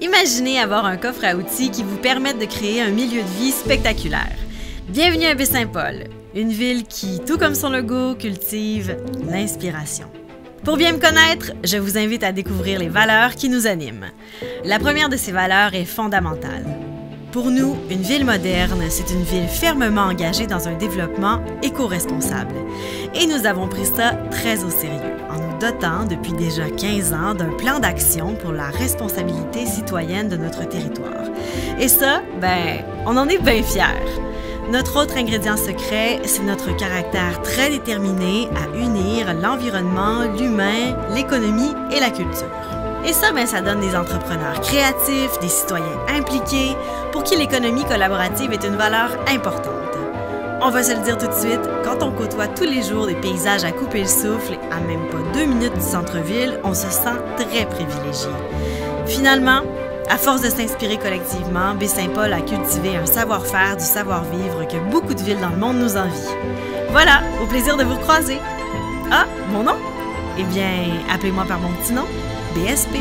Imaginez avoir un coffre à outils qui vous permette de créer un milieu de vie spectaculaire. Bienvenue à Baie-Saint-Paul, une ville qui, tout comme son logo, cultive l'inspiration. Pour bien me connaître, je vous invite à découvrir les valeurs qui nous animent. La première de ces valeurs est fondamentale. Pour nous, une ville moderne, c'est une ville fermement engagée dans un développement éco-responsable. Et nous avons pris ça très au sérieux dotant depuis déjà 15 ans d'un plan d'action pour la responsabilité citoyenne de notre territoire. Et ça, ben, on en est bien fiers. Notre autre ingrédient secret, c'est notre caractère très déterminé à unir l'environnement, l'humain, l'économie et la culture. Et ça, ben, ça donne des entrepreneurs créatifs, des citoyens impliqués, pour qui l'économie collaborative est une valeur importante. On va se le dire tout de suite, quand on côtoie tous les jours des paysages à couper le souffle, à même pas deux minutes du centre-ville, on se sent très privilégié. Finalement, à force de s'inspirer collectivement, Baie-Saint-Paul a cultivé un savoir-faire du savoir-vivre que beaucoup de villes dans le monde nous envient. Voilà, au plaisir de vous croiser. Ah, mon nom? Eh bien, appelez-moi par mon petit nom, BSP.